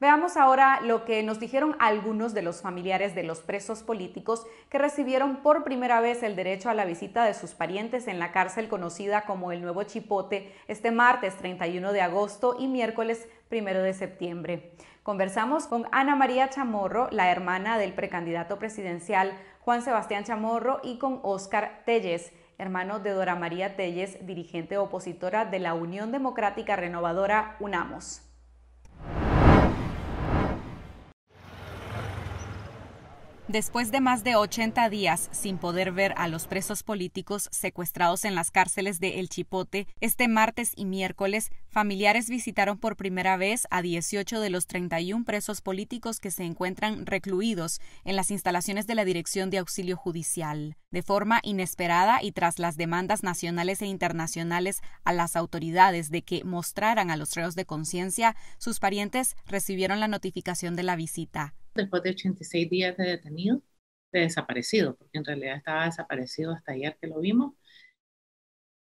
Veamos ahora lo que nos dijeron algunos de los familiares de los presos políticos que recibieron por primera vez el derecho a la visita de sus parientes en la cárcel conocida como el Nuevo Chipote este martes 31 de agosto y miércoles 1 de septiembre. Conversamos con Ana María Chamorro, la hermana del precandidato presidencial Juan Sebastián Chamorro, y con Óscar Telles, hermano de Dora María Telles, dirigente opositora de la Unión Democrática Renovadora UNAMOS. Después de más de 80 días sin poder ver a los presos políticos secuestrados en las cárceles de El Chipote, este martes y miércoles, familiares visitaron por primera vez a 18 de los 31 presos políticos que se encuentran recluidos en las instalaciones de la Dirección de Auxilio Judicial. De forma inesperada y tras las demandas nacionales e internacionales a las autoridades de que mostraran a los reos de conciencia, sus parientes recibieron la notificación de la visita después de 86 días de detenido, de desaparecido, porque en realidad estaba desaparecido hasta ayer que lo vimos.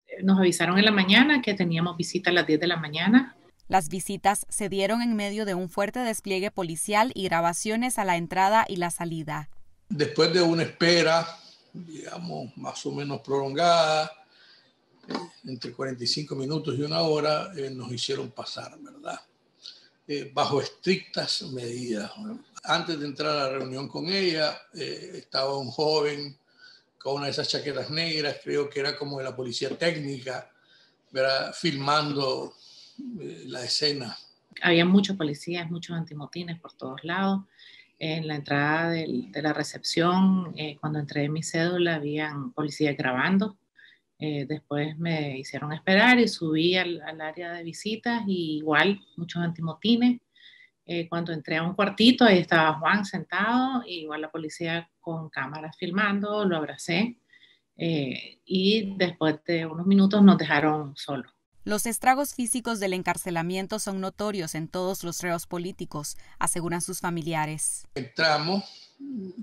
Eh, nos avisaron en la mañana que teníamos visita a las 10 de la mañana. Las visitas se dieron en medio de un fuerte despliegue policial y grabaciones a la entrada y la salida. Después de una espera, digamos, más o menos prolongada, eh, entre 45 minutos y una hora, eh, nos hicieron pasar, ¿verdad? Bajo estrictas medidas antes de entrar a la reunión con ella, eh, estaba un joven con una de esas chaquetas negras, creo que era como de la policía técnica, ¿verdad? filmando eh, la escena. Había muchos policías, muchos antimotines por todos lados. En la entrada de la recepción, eh, cuando entré en mi cédula, habían policías grabando. Después me hicieron esperar y subí al, al área de visitas y igual muchos antimotines eh, cuando entré a un cuartito, ahí estaba Juan sentado, igual la policía con cámaras filmando, lo abracé eh, y después de unos minutos nos dejaron solos. Los estragos físicos del encarcelamiento son notorios en todos los reos políticos, aseguran sus familiares. Entramos,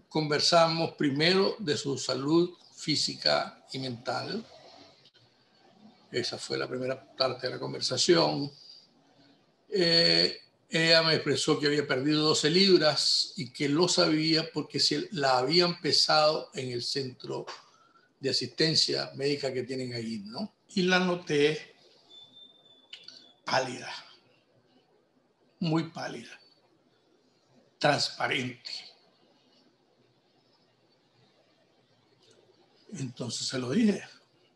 conversamos primero de su salud física y mental. Esa fue la primera parte de la conversación. Eh, ella me expresó que había perdido 12 libras y que lo sabía porque se la habían pesado en el centro de asistencia médica que tienen ahí, ¿no? Y la noté pálida, muy pálida, transparente. Entonces se lo dije.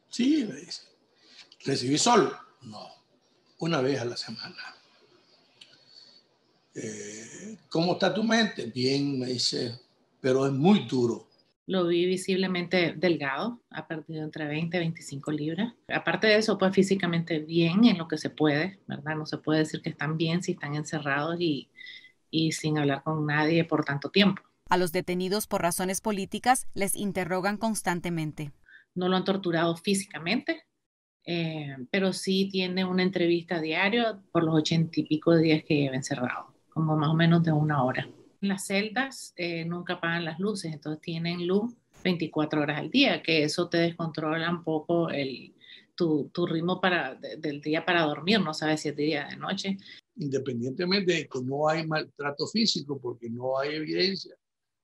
Sí, me dice. ¿Recibí sol? No, una vez a la semana. Eh, ¿cómo está tu mente? Bien, me dice, pero es muy duro. Lo vi visiblemente delgado, ha perdido entre 20 y 25 libras. Aparte de eso, pues físicamente bien en lo que se puede, ¿verdad? No se puede decir que están bien si están encerrados y, y sin hablar con nadie por tanto tiempo. A los detenidos por razones políticas les interrogan constantemente. No lo han torturado físicamente, eh, pero sí tiene una entrevista diaria por los ochenta y pico de días que lleva encerrado como más o menos de una hora. Las celdas eh, nunca apagan las luces, entonces tienen luz 24 horas al día, que eso te descontrola un poco el, tu, tu ritmo para, del día para dormir, no sabes si es de día de noche. Independientemente de que no hay maltrato físico, porque no hay evidencia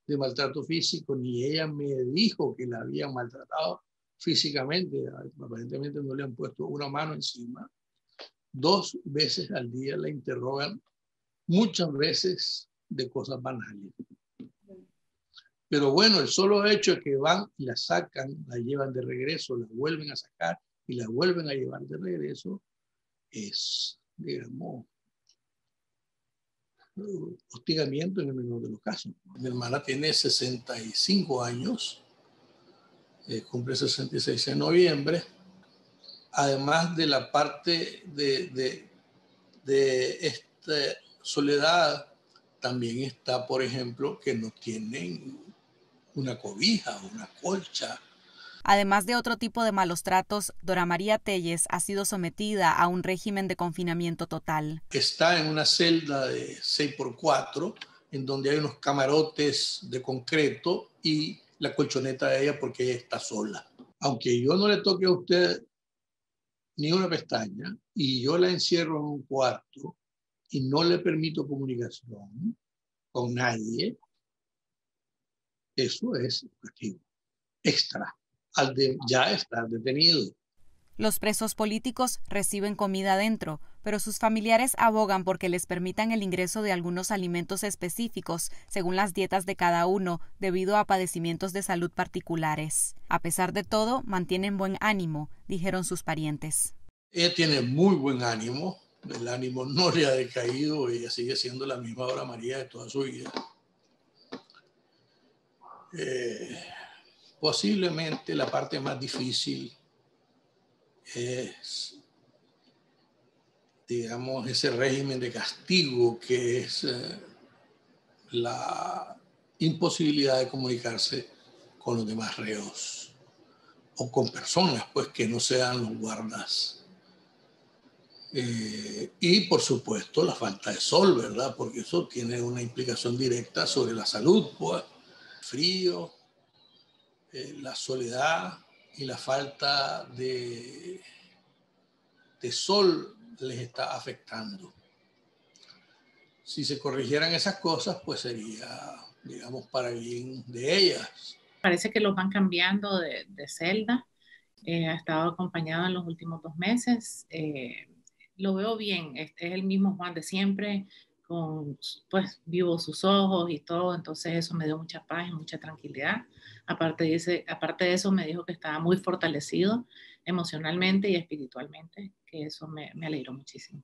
de maltrato físico, ni ella me dijo que la habían maltratado físicamente, aparentemente no le han puesto una mano encima. Dos veces al día la interrogan muchas veces de cosas banales. Pero bueno, el solo hecho de que van y la sacan, la llevan de regreso, la vuelven a sacar y la vuelven a llevar de regreso, es, digamos, hostigamiento en el menor de los casos. Mi hermana tiene 65 años, eh, cumple 66 en noviembre, además de la parte de, de, de este soledad también está, por ejemplo, que no tienen una cobija, una colcha. Además de otro tipo de malos tratos, Dora María Telles ha sido sometida a un régimen de confinamiento total. Está en una celda de 6x4, en donde hay unos camarotes de concreto y la colchoneta de ella porque ella está sola. Aunque yo no le toque a usted ni una pestaña y yo la encierro en un cuarto, y no le permito comunicación con nadie, eso es castigo extra al de ya estar detenido. Los presos políticos reciben comida adentro, pero sus familiares abogan porque les permitan el ingreso de algunos alimentos específicos según las dietas de cada uno debido a padecimientos de salud particulares. A pesar de todo, mantienen buen ánimo, dijeron sus parientes. Ella tiene muy buen ánimo, el ánimo no le ha decaído, ella sigue siendo la misma Dora María de toda su vida. Eh, posiblemente la parte más difícil es, digamos, ese régimen de castigo que es eh, la imposibilidad de comunicarse con los demás reos o con personas, pues, que no sean los guardas. Eh, y por supuesto la falta de sol, ¿verdad? Porque eso tiene una implicación directa sobre la salud, pues, frío, eh, la soledad, y la falta de, de sol les está afectando. Si se corrigieran esas cosas, pues sería, digamos, para bien de ellas. Parece que los van cambiando de, celda. Eh, ha estado acompañado en los últimos dos meses. Eh, lo veo bien, este es el mismo Juan de siempre, con, pues vivo sus ojos y todo, entonces eso me dio mucha paz y mucha tranquilidad. Aparte de, aparte de eso, me dijo que estaba muy fortalecido emocionalmente y espiritualmente, que eso me, me alegró muchísimo.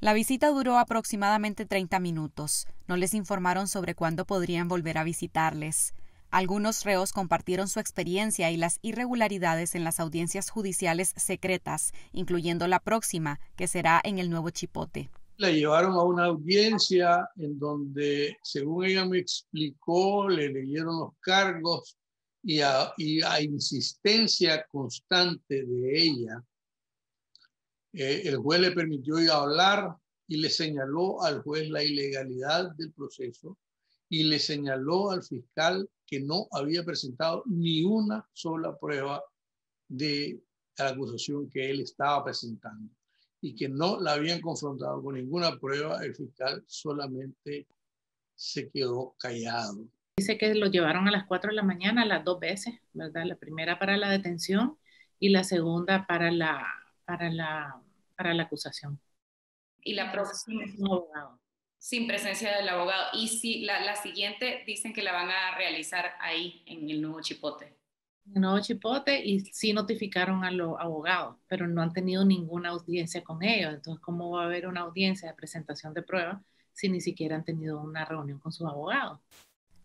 La visita duró aproximadamente 30 minutos. No les informaron sobre cuándo podrían volver a visitarles. Algunos reos compartieron su experiencia y las irregularidades en las audiencias judiciales secretas, incluyendo la próxima, que será en el nuevo Chipote la llevaron a una audiencia en donde, según ella me explicó, le leyeron los cargos y a, insistencia constante de ella, eh, el juez le permitió ir a hablar y le señaló al juez la ilegalidad del proceso y le señaló al fiscal que no había presentado ni una sola prueba de la acusación que él estaba presentando y que no la habían confrontado con ninguna prueba, el fiscal solamente se quedó callado. Dice que lo llevaron a las 4 de la mañana las dos veces, ¿verdad? La primera para la detención y la segunda para la, para la, para la acusación. Y la próxima es un abogado. Sin presencia del abogado. Y si la, la siguiente dicen que la van a realizar ahí, en el nuevo chipote nuevo Chipote y sí notificaron a los abogados, pero no han tenido ninguna audiencia con ellos. Entonces, ¿cómo va a haber una audiencia de presentación de pruebas si ni siquiera han tenido una reunión con sus abogados?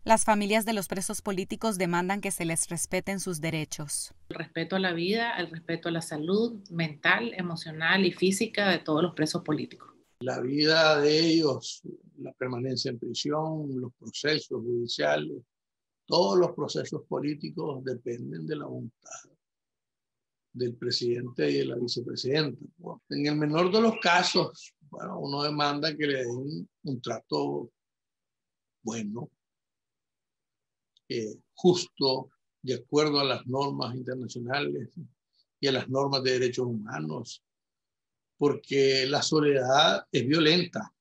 Las familias de los presos políticos demandan que se les respeten sus derechos. El respeto a la vida, el respeto a la salud mental, emocional y física de todos los presos políticos. La vida de ellos, la permanencia en prisión, los procesos judiciales, todos los procesos políticos dependen de la voluntad del presidente y de la vicepresidenta. en el menor de los casos, bueno, uno demanda que le den un trato bueno, eh, justo, de acuerdo a las normas internacionales y a las normas de derechos humanos, porque la soledad es violenta